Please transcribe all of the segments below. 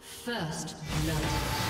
First blood.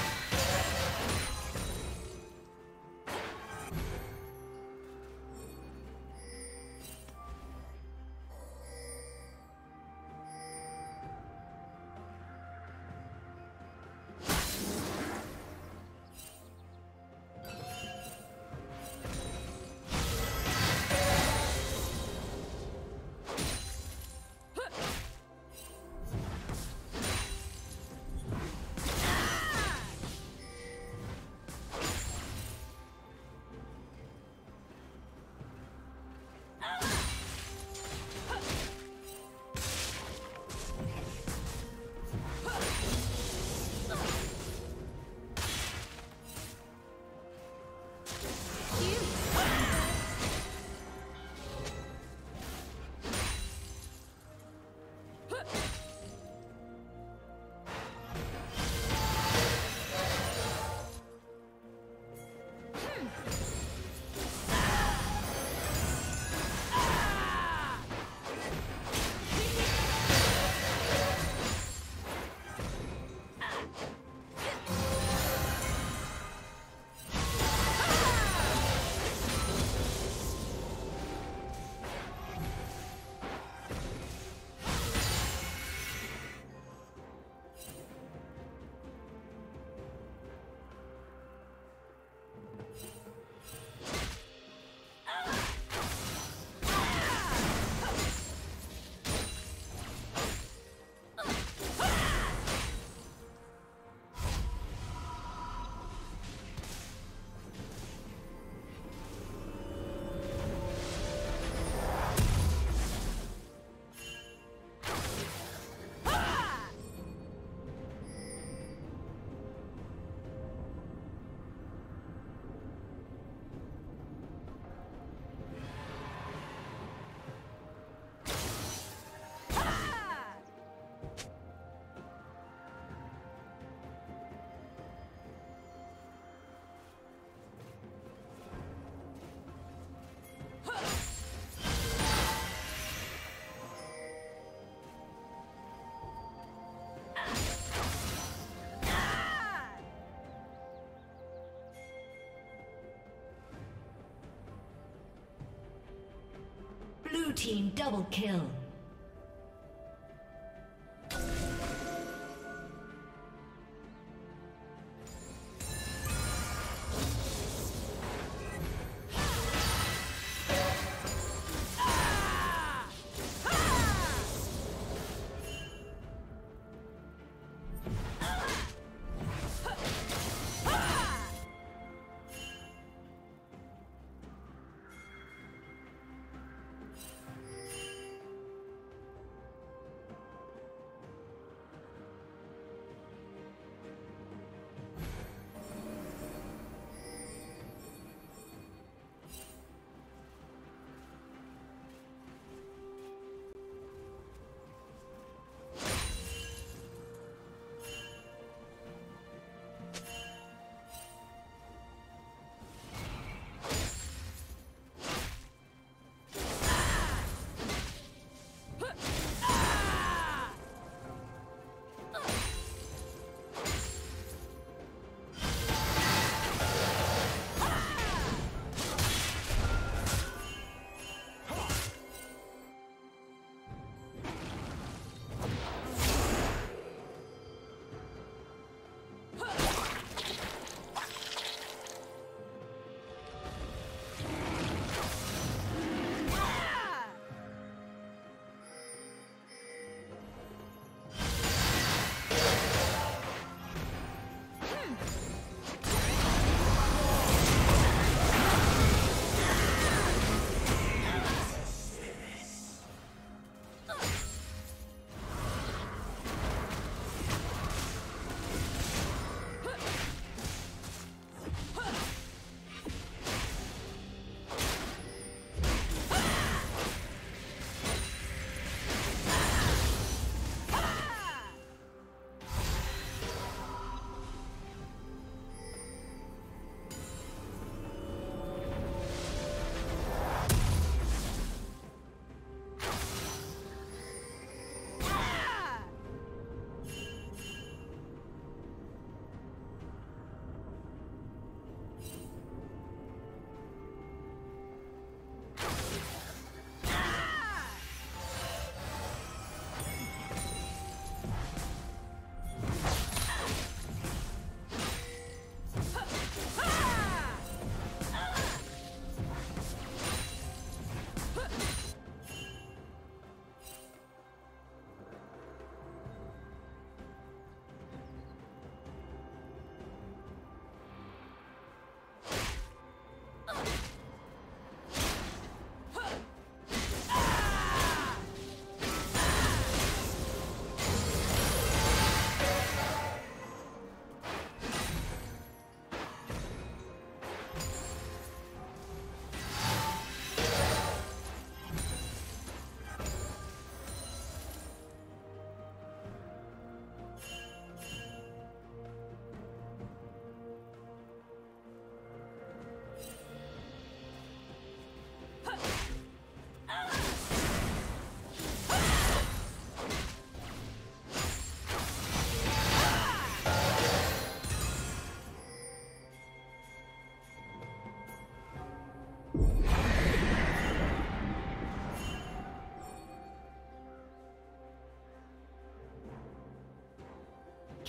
Team double kill.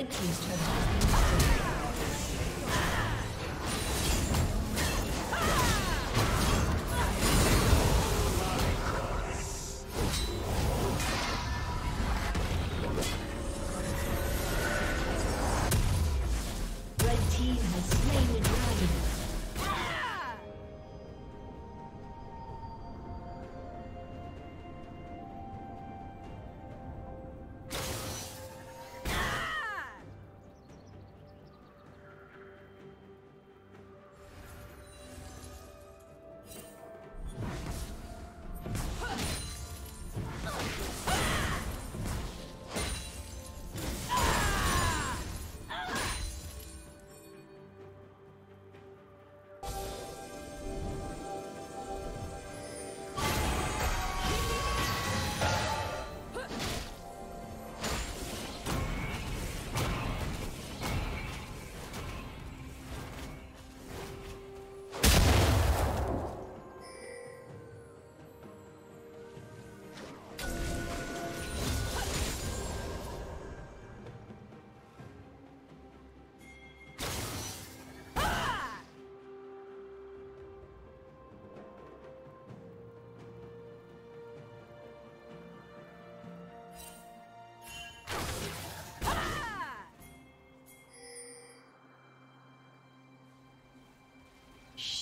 Red Team's turret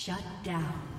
Shut down.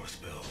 Before a spell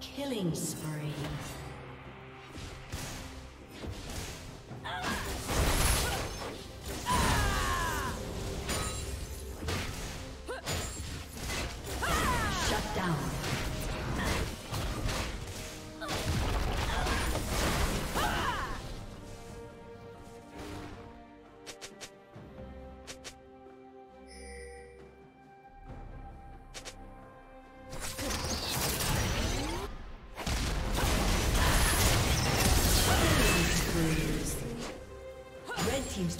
Killing spree.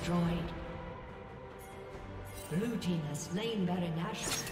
Destroyed. Blue Team has slain Baron Nashor.